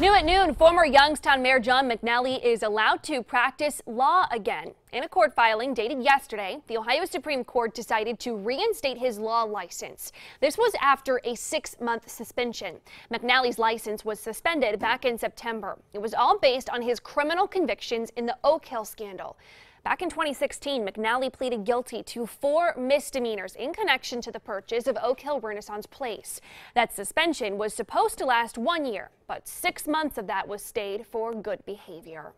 New at noon, former Youngstown Mayor John McNally is allowed to practice law again. In a court filing dated yesterday, the Ohio Supreme Court decided to reinstate his law license. This was after a six month suspension. McNally's license was suspended back in September. It was all based on his criminal convictions in the Oak Hill scandal. Back in 2016, McNally pleaded guilty to four misdemeanors in connection to the purchase of Oak Hill Renaissance Place. That suspension was supposed to last one year, but six months of that was stayed for good behavior.